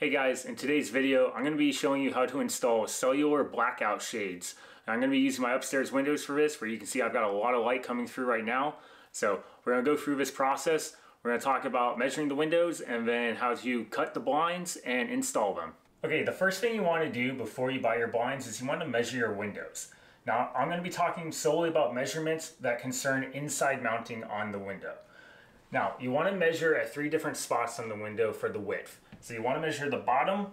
Hey guys, in today's video, I'm going to be showing you how to install cellular blackout shades. And I'm going to be using my upstairs windows for this, where you can see I've got a lot of light coming through right now. So we're going to go through this process. We're going to talk about measuring the windows and then how to cut the blinds and install them. Okay, the first thing you want to do before you buy your blinds is you want to measure your windows. Now, I'm going to be talking solely about measurements that concern inside mounting on the window. Now, you want to measure at three different spots on the window for the width. So you want to measure the bottom,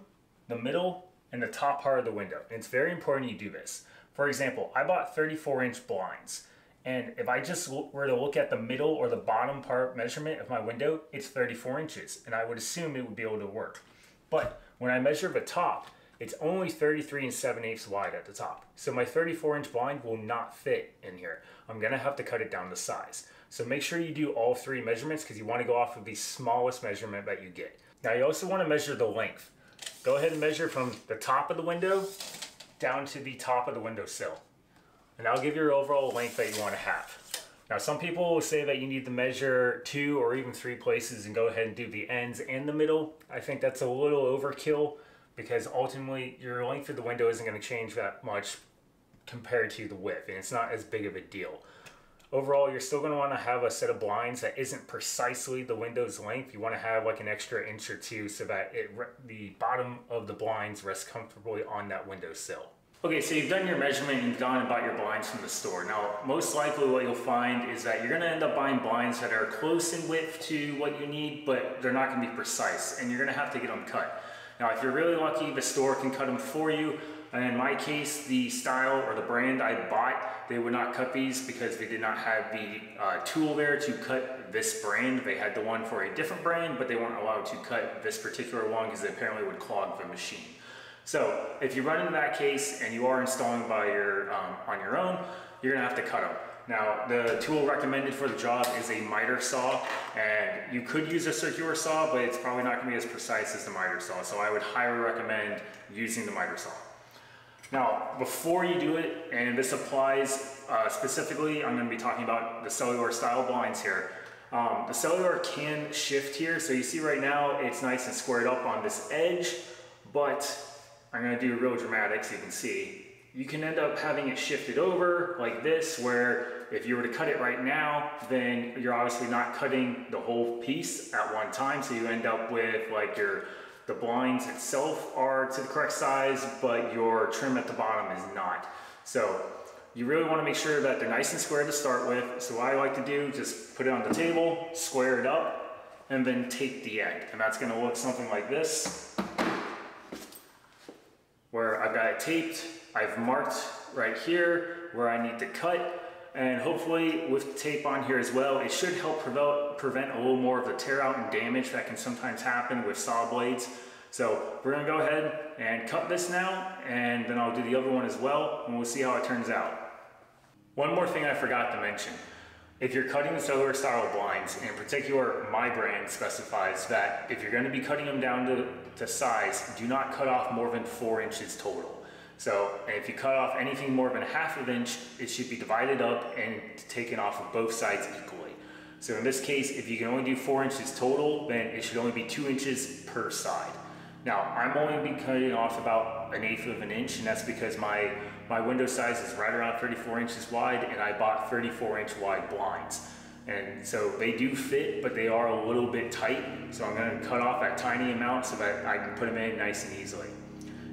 the middle, and the top part of the window. And it's very important you do this. For example, I bought 34 inch blinds. And if I just were to look at the middle or the bottom part measurement of my window, it's 34 inches. And I would assume it would be able to work. But when I measure the top, it's only 33 and 7 eighths wide at the top. So my 34 inch blind will not fit in here. I'm gonna have to cut it down to size. So make sure you do all three measurements because you wanna go off of the smallest measurement that you get. Now you also wanna measure the length. Go ahead and measure from the top of the window down to the top of the windowsill. And that'll give you your overall length that you wanna have. Now some people will say that you need to measure two or even three places and go ahead and do the ends and the middle. I think that's a little overkill because ultimately your length of the window isn't going to change that much compared to the width and it's not as big of a deal. Overall, you're still going to want to have a set of blinds that isn't precisely the window's length. You want to have like an extra inch or two so that it the bottom of the blinds rests comfortably on that windowsill. Okay, so you've done your measurement and you've gone and bought your blinds from the store. Now, most likely what you'll find is that you're gonna end up buying blinds that are close in width to what you need, but they're not gonna be precise, and you're gonna have to get them cut. Now, if you're really lucky, the store can cut them for you. And in my case, the style or the brand I bought, they would not cut these because they did not have the uh, tool there to cut this brand. They had the one for a different brand, but they weren't allowed to cut this particular one because it apparently would clog the machine. So if you run into that case and you are installing by your um, on your own, you're gonna have to cut them. Now, the tool recommended for the job is a miter saw, and you could use a circular saw, but it's probably not gonna be as precise as the miter saw, so I would highly recommend using the miter saw. Now, before you do it, and this applies uh, specifically, I'm gonna be talking about the cellular style blinds here. Um, the cellular can shift here, so you see right now, it's nice and squared up on this edge, but I'm gonna do real dramatic so you can see you can end up having it shifted over like this where if you were to cut it right now then you're obviously not cutting the whole piece at one time so you end up with like your the blinds itself are to the correct size but your trim at the bottom is not. So you really want to make sure that they're nice and square to start with. So what I like to do just put it on the table square it up and then tape the end. And that's going to look something like this where I've got it taped I've marked right here where I need to cut and hopefully with tape on here as well, it should help prevent, a little more of the tear out and damage that can sometimes happen with saw blades. So we're gonna go ahead and cut this now and then I'll do the other one as well and we'll see how it turns out. One more thing I forgot to mention. If you're cutting the cellular style blinds, in particular my brand specifies that if you're gonna be cutting them down to, to size, do not cut off more than four inches total. So if you cut off anything more than a half of an inch, it should be divided up and taken off of both sides equally. So in this case, if you can only do four inches total, then it should only be two inches per side. Now, I'm only be cutting off about an eighth of an inch, and that's because my, my window size is right around 34 inches wide, and I bought 34 inch wide blinds. And so they do fit, but they are a little bit tight. So I'm gonna cut off that tiny amount so that I can put them in nice and easily.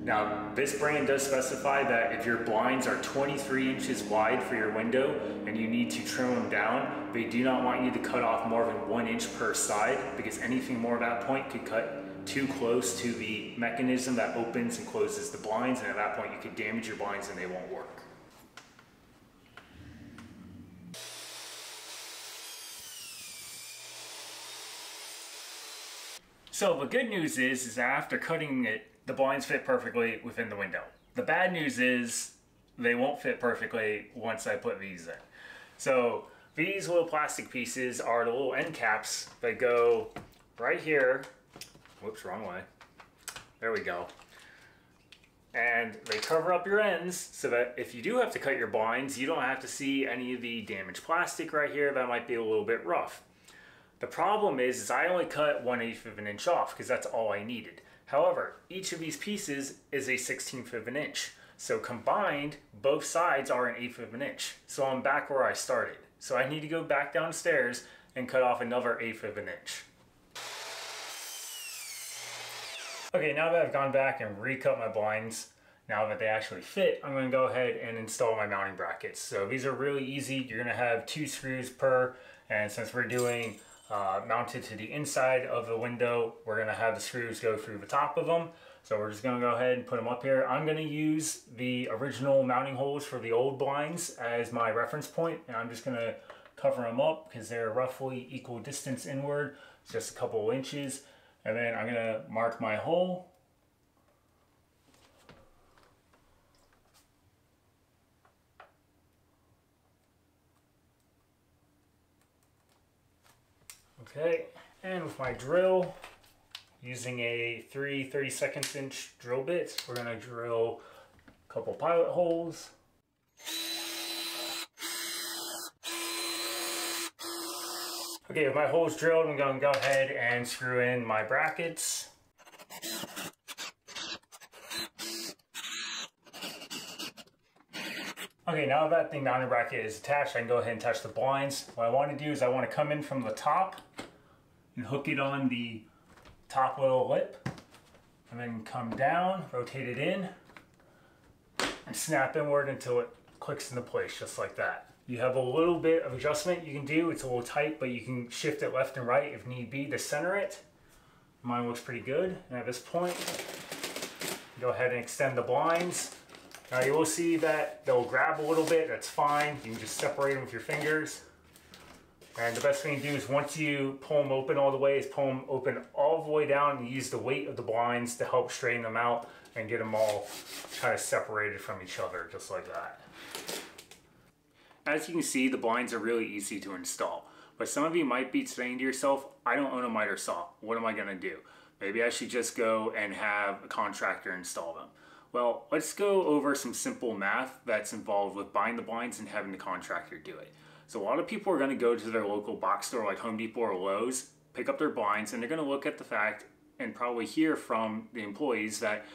Now, this brand does specify that if your blinds are 23 inches wide for your window and you need to trim them down, they do not want you to cut off more than one inch per side because anything more at that point could cut too close to the mechanism that opens and closes the blinds and at that point you could damage your blinds and they won't work. So the good news is, is after cutting it the blinds fit perfectly within the window. The bad news is they won't fit perfectly once I put these in. So these little plastic pieces are the little end caps that go right here. Whoops, wrong way. There we go. And they cover up your ends so that if you do have to cut your blinds, you don't have to see any of the damaged plastic right here that might be a little bit rough. The problem is, is I only cut 1 8 of an inch off because that's all I needed. However, each of these pieces is a 16th of an inch. So combined, both sides are an eighth of an inch. So I'm back where I started. So I need to go back downstairs and cut off another eighth of an inch. Okay, now that I've gone back and recut my blinds, now that they actually fit, I'm going to go ahead and install my mounting brackets. So these are really easy. You're going to have two screws per, and since we're doing uh, mounted to the inside of the window, we're going to have the screws go through the top of them. So we're just going to go ahead and put them up here. I'm going to use the original mounting holes for the old blinds as my reference point, and I'm just going to cover them up because they're roughly equal distance inward, just a couple of inches. And then I'm going to mark my hole. Okay, and with my drill, Using a three 30 seconds inch drill bit, we're gonna drill a couple pilot holes. Okay, with my holes drilled, I'm gonna go ahead and screw in my brackets. Okay, now that the mounting bracket is attached, I can go ahead and touch the blinds. What I want to do is I want to come in from the top and hook it on the top little lip and then come down, rotate it in, and snap inward until it clicks into place just like that. You have a little bit of adjustment you can do. It's a little tight, but you can shift it left and right if need be to center it. Mine looks pretty good. And at this point, go ahead and extend the blinds. Now you will see that they'll grab a little bit, that's fine. You can just separate them with your fingers. And the best thing to do is once you pull them open all the way is pull them open all the way down and use the weight of the blinds to help straighten them out and get them all kind of separated from each other just like that. As you can see, the blinds are really easy to install. But some of you might be saying to yourself, I don't own a miter saw. What am I going to do? Maybe I should just go and have a contractor install them. Well, let's go over some simple math that's involved with buying the blinds and having the contractor do it. So a lot of people are going to go to their local box store like Home Depot or Lowe's, pick up their blinds, and they're going to look at the fact and probably hear from the employees that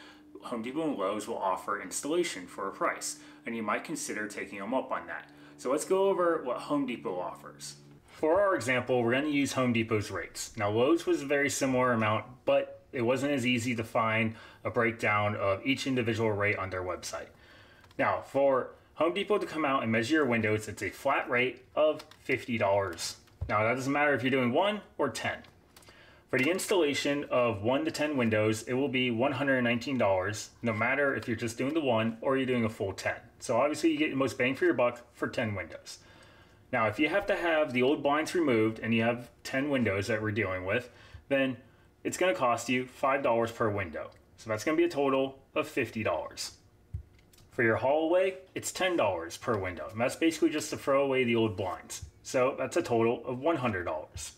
Home Depot and Lowe's will offer installation for a price, and you might consider taking them up on that. So let's go over what Home Depot offers. For our example, we're going to use Home Depot's rates. Now Lowe's was a very similar amount, but it wasn't as easy to find a breakdown of each individual rate on their website. Now for Home Depot to come out and measure your windows, it's a flat rate of $50. Now that doesn't matter if you're doing one or 10. For the installation of one to 10 windows, it will be $119, no matter if you're just doing the one or you're doing a full 10. So obviously you get the most bang for your buck for 10 windows. Now, if you have to have the old blinds removed and you have 10 windows that we're dealing with, then it's gonna cost you $5 per window. So that's gonna be a total of $50. For your hallway, it's $10 per window. And that's basically just to throw away the old blinds. So that's a total of $100.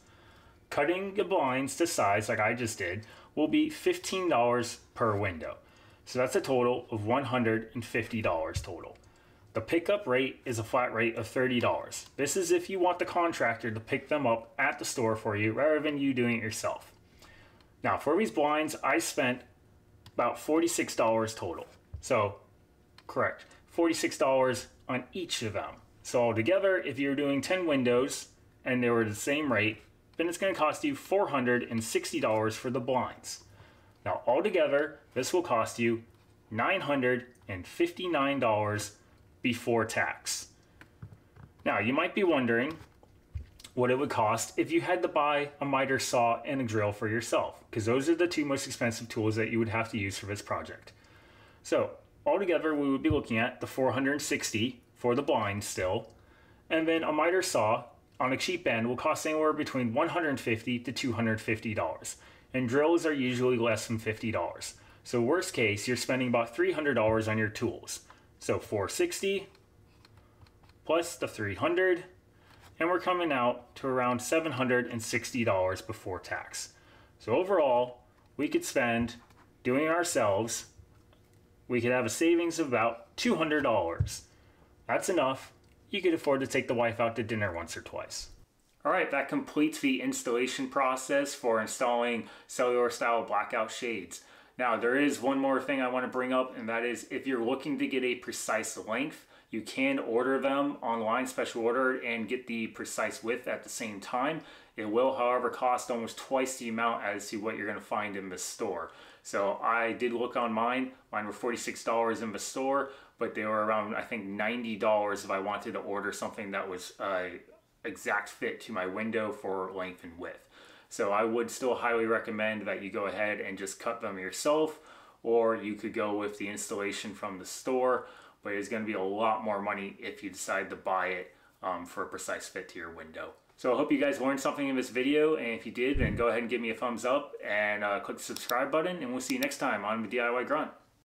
Cutting the blinds to size, like I just did, will be $15 per window. So that's a total of $150 total. The pickup rate is a flat rate of $30. This is if you want the contractor to pick them up at the store for you rather than you doing it yourself. Now for these blinds, I spent about $46 total. So Correct. $46 on each of them. So altogether, if you're doing 10 windows and they were the same rate, then it's going to cost you $460 for the blinds. Now altogether, this will cost you $959 before tax. Now you might be wondering what it would cost if you had to buy a miter saw and a drill for yourself, because those are the two most expensive tools that you would have to use for this project. So altogether we would be looking at the 460 for the blind still, and then a miter saw on a cheap end will cost anywhere between 150 to 250 dollars, and drills are usually less than 50 dollars. So worst case, you're spending about 300 dollars on your tools. So 460 plus the 300, and we're coming out to around 760 dollars before tax. So overall, we could spend doing ourselves we could have a savings of about $200. That's enough. You could afford to take the wife out to dinner once or twice. Alright, that completes the installation process for installing cellular style blackout shades. Now, there is one more thing I want to bring up, and that is if you're looking to get a precise length, you can order them online, special order, and get the precise width at the same time. It will, however, cost almost twice the amount as to what you're going to find in the store. So I did look on mine. Mine were $46 in the store, but they were around, I think, $90 if I wanted to order something that was uh, exact fit to my window for length and width. So I would still highly recommend that you go ahead and just cut them yourself or you could go with the installation from the store, but it's going to be a lot more money if you decide to buy it um, for a precise fit to your window. So I hope you guys learned something in this video, and if you did, then go ahead and give me a thumbs up and uh, click the subscribe button, and we'll see you next time on the DIY Grunt.